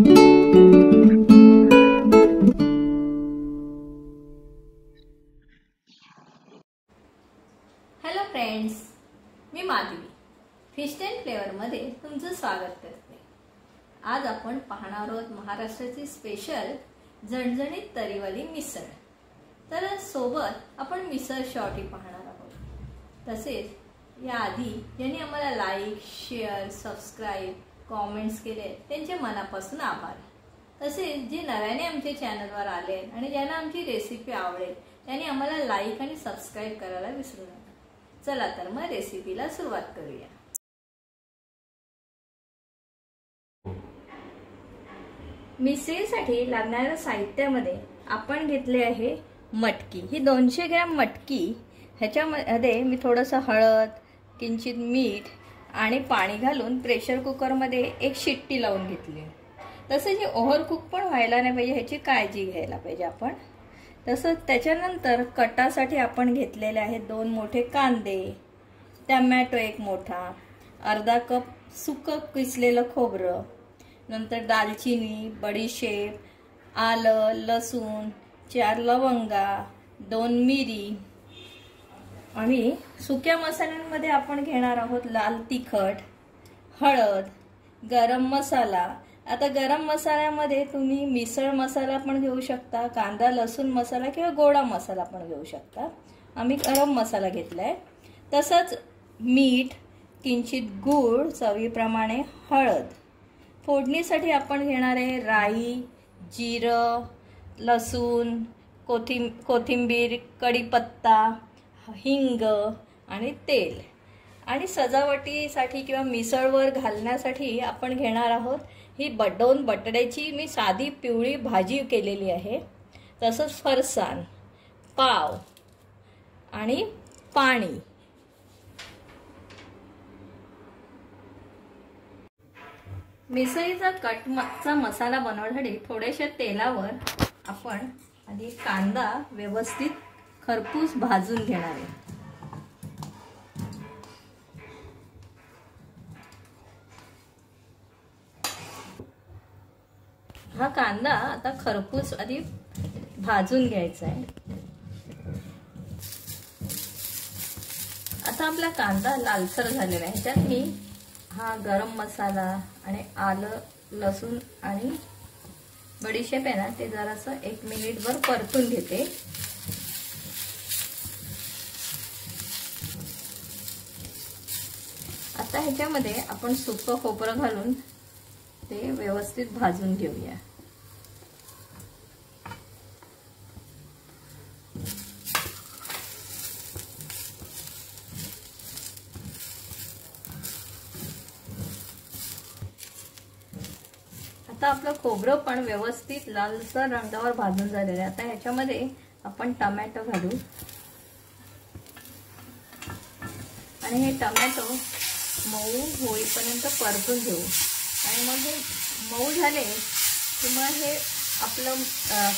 Hello friends मी Madhavi. Fish and फ्लेवरमध्ये तुमचं स्वागत करते. आज आपण पाहणार आहोत महाराष्ट्राची स्पेशल झणझणीत तरीवाली मिसळ. तर सोबत आपण मिसळ शॉर्टी पाहणार आहोत. तसेच याआधी ज्यांनी आम्हाला लाईक शेअर सबस्क्राईब कॉमेंट्स केले त्यांचे मनापासून आभार. तसेच जे नव्याने आमच्या चॅनलवर आले आणि ज्यांना आमची रेसिपी आवडेल त्यांनी आम्हाला लाईक आणि सबस्क्राईब करायला विसरू नका. चला तर मग रेसिपीला सुरुवात करूया. मिसळीसाठी लागणाऱ्या साहित्यामध्ये आपण घेतले आहे मटकी. ही दोनशे ग्रॅम मटकी ह्याच्यामध्ये मी थोडंसं हळद किंचित मीठ आणि पाणी घालून प्रेशर कुकरमध्ये एक शिट्टी लावून घेतली. तसं जे ओव्हर कुक पण व्हायला नाही पाहिजे ह्याची काळजी घ्यायला पाहिजे आपण. तसंच त्याच्यानंतर कटासाठी आपण घेतलेले आहेत दोन मोठे कांदे. टमॅटो एक मोठा अर्धा कप सुकं किसलेलं खोबरं नंतर दालचिनी बडीशेप आलं लसूण चार लवंगा दोन मिरी आणि सुक्या मसाल्यांमध्ये आपण घेणार आहोत लाल तिखट हळद गरम मसाला. आता गरम मसाल्यामध्ये तुम्ही मिसळ मसाला पण घेऊ शकता कांदा लसूण मसाला किंवा गोडा मसाला पण घेऊ शकता. आम्ही गरम मसाला घेतला आहे तसंच मीठ किंचित गूळ चवीप्रमाणे हळद. फोडणीसाठी आपण घेणार आहे राई जिरं लसूण कोथिं कोथिंबीर कढीपत्ता हिंग आणि तेल. आणि सजावटीसाठी किंवा मिसळवर घालण्यासाठी आपण घेणार आहोत ही ब दोन बटाट्याची मी साधी पिवळी भाजी केलेली आहे. तसंच फरसाण पाव आणि पाणी. मिसळीचा कटचा मसाला बनवण्यासाठी थोड्याशा तेलावर आपण आधी कांदा व्यवस्थित खरपूस भाजून घेणार आहे. हा कांदा आता खरपूस आधी भाजून घ्यायचा आहे. आता आपला कांदा लालसर झालेला आहे. त्यात मी हा गरम मसाला आणि आलं लसूण आणि बडीशेप आहे ना ते जरासं एक मिनिटभर परतून घेते. आता ह्याच्यामध्ये आपण सुकं खोबरं घालून ते व्यवस्थित भाजून घेऊया. आता आपलं खोबरं पण व्यवस्थित लालसर रंगावर भाजून झालेलं आहे. आता ह्याच्यामध्ये आपण टमॅटो घालू. आणि हे टमॅटो मऊ होईपर्यंत परतून घेऊ. आणि मग हे मऊ झाले की मग हे आपलं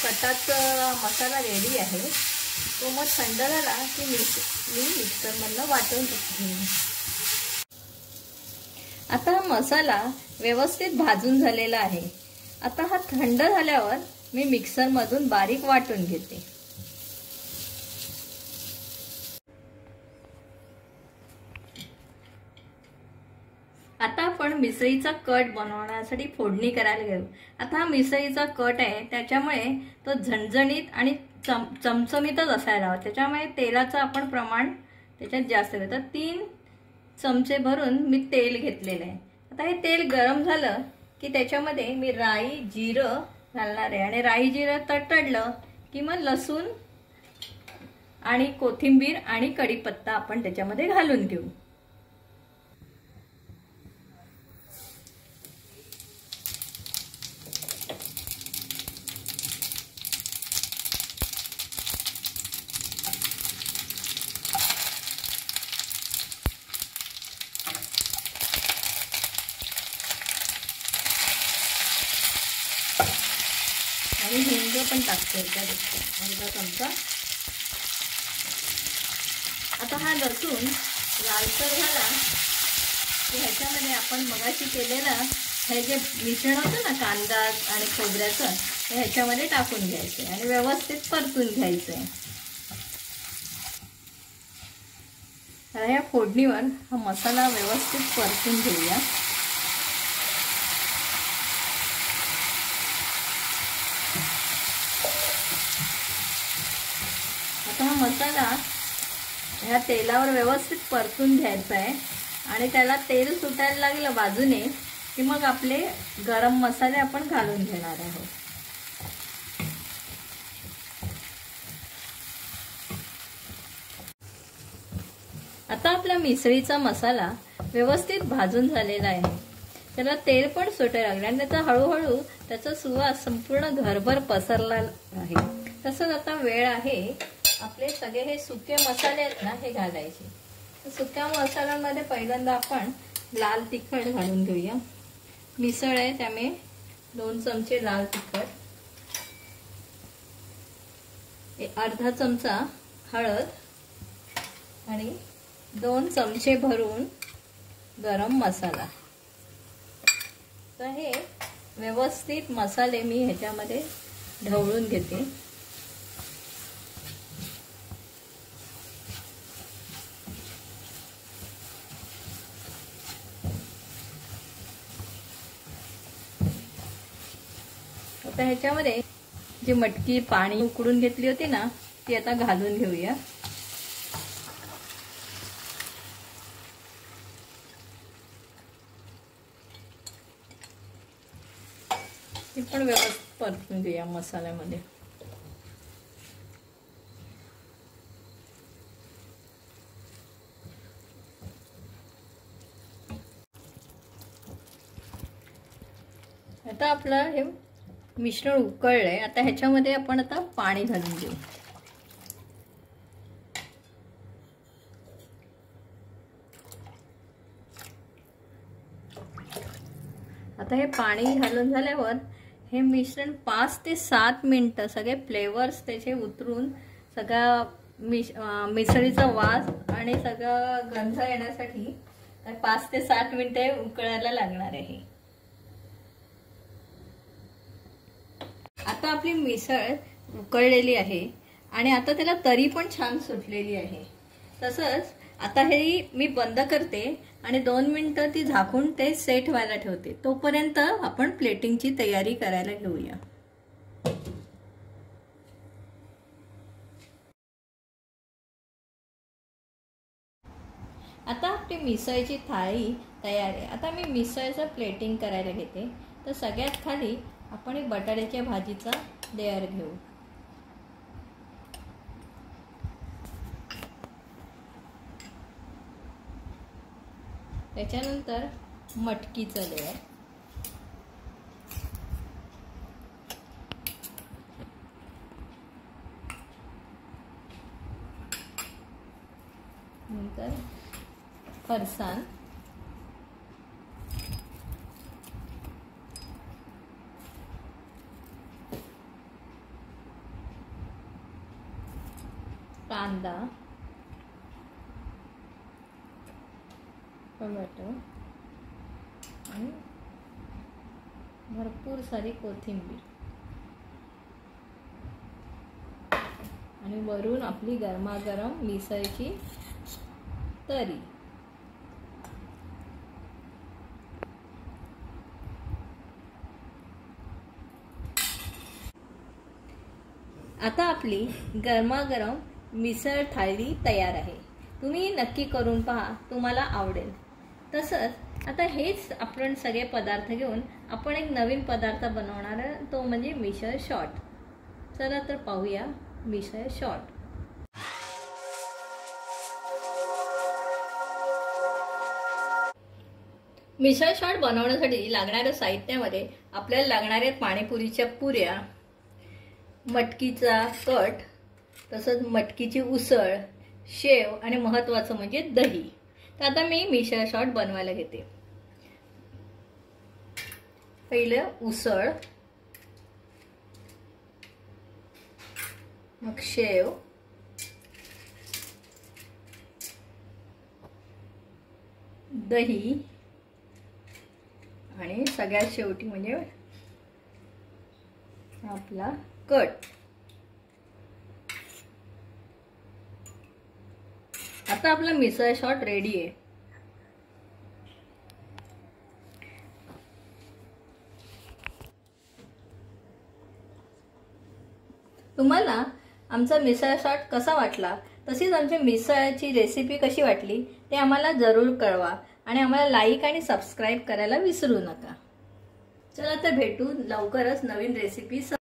कटात मसाला रेडी आहे. तो मग थंड झाला की मिक्स मी मिक्सरमधनं वाटून घेईन. आता हा मसाला व्यवस्थित भाजून झालेला आहे. आता हा थंड झाल्यावर मी मिक्सरमधून बारीक वाटून घेते आता आपण मिसळीचा कट बनवण्यासाठी फोडणी करायला घेऊ. आता हा मिसळीचा कट आहे त्याच्यामुळे तो झणझणीत आणि चम चमचमीतच असायला हवा. त्याच्यामुळे तेलाचं आपण प्रमाण त्याच्यात जास्त घेतो तीन चमचे भरून मी तेल घेतलेलं आहे. आता हे तेल गरम झालं की त्याच्यामध्ये मी राई जिरं घालणार आहे. आणि राई जिरं तडतडलं की मग लसूण आणि कोथिंबीर आणि कढीपत्ता आपण त्याच्यामध्ये घालून घेऊ आणि हिंग पण टाकते त्यात अर्धा चमचा. आता हा लसूण लालसर झाला की ह्याच्यामध्ये आपण मगाशी केलेला हे जे मिश्रण होतं ना कांदा आणि खोबऱ्याचं हे ह्याच्यामध्ये टाकून घ्यायचं आणि व्यवस्थित परतून घ्यायचं. आहे ह्या फोडणीवर हा मसाला व्यवस्थित परतून घेऊया. आता हा मसाला ह्या तेलावर व्यवस्थित परतून घ्यायचा आहे. आणि त्याला तेल सुटायला लागलं बाजूने की मग आपले गरम मसाले आपण घालून घेणार आहोत. आता आपला मिसळीचा मसाला व्यवस्थित भाजून झालेला आहे. त्याला तेल पण सुटायला लागले आणि त्याचा हळूहळू त्याचा सुवास संपूर्ण घरभर पसरला आहे. तसंच आता वेळ आहे आपले सगळे हे सुके मसाले आहेत ना हे घालायचे. सुक्या मसाल्यांमध्ये पहिल्यांदा आपण लाल तिखट घालून घेऊया. मिसळ आहे त्यामुळे दोन चमचे लाल तिखट. अर्धा चमचा हळद. आणि दोन चमचे भरून गरम मसाला. तर हे व्यवस्थित मसाले मी ह्याच्यामध्ये ढवळून घेते आता ह्याच्यामध्ये जी मटकी पाणी उकडून घेतली होती ना ती आता घालून घेऊया. ती पण व्यवस्थित परतून घेऊया मसाल्यामध्ये. आता आपलं हे मिश्रण उकळलंय. आता ह्याच्यामध्ये आपण आता पाणी घालून घेऊ. आता हे पाणी घालून झाल्यावर हे मिश्रण पाच ते सात मिनटं सगळे फ्लेवर्स त्याचे उतरून सगळा मिश मिसळीचा वास आणि सगळं गंध येण्यासाठी पाच ते सात मिनिटे उकळायला लागणार आहे. आता आपली मिसळ उकळलेली आहे आणि आता त्याला तरी पण छान सुटलेली आहे. तसंच आता हे मी बंद करते आणि दोन मिनटं ती झाकून ते सेट व्हायला ठेवते. तोपर्यंत आपण प्लेटिंगची तयारी करायला घेऊया. आता आपली मिसळची थाळी तयार आहे. आता मी मिसळचं प्लेटिंग करायला घेते. तर सगळ्यात खाली आपण एक बटाट्याच्या भाजीचा लेअर घेऊ. त्याच्यानंतर मटकीचं लेअर नंतर फरसाण. कांदा. टोमॅटो. आणि भरपूर सारी कोथिंबीर. आणि वरून आपली गरमागरम मिसळची तरी. आता आपली गरमागरम मिसळ थाळी तयार आहे. तुम्ही नक्की करून पहा तुम्हाला आवडेल. तसंच आता हेच आपण सगळे पदार्थ घेऊन आपण एक नवीन पदार्थ बनवणार तो म्हणजे मिसळ शॉर्ट चला तर पाहूया मिसळ शॉर्ट मिसळ शॉर्ट बनवण्यासाठी लागणाऱ्या साहित्यामध्ये आपल्याला लागणाऱ्या पाणीपुरीच्या पुऱ्या मटकीचा कट तसंच मटकीची उसळ शेव आणि महत्त्वाचं म्हणजे दही. तर आता मी मिसळ शॉट बनवायला घेते. पहिलं उसळ मग शेव दही आणि सगळ्यात शेवटी म्हणजे आपला कट. आता आपला मिसळ शॉट रेडी आहे. तुम्हाला आमचा मिसळ शॉट कसा वाटला? तशीच आमची मिसळची रेसिपी कशी वाटली? ते आम्हाला जरूर कळवा आणि आम्हाला लाईक आणि सबस्क्राईब करायला विसरू नका. चला तर भेटू लवकरच नवीन रेसिपी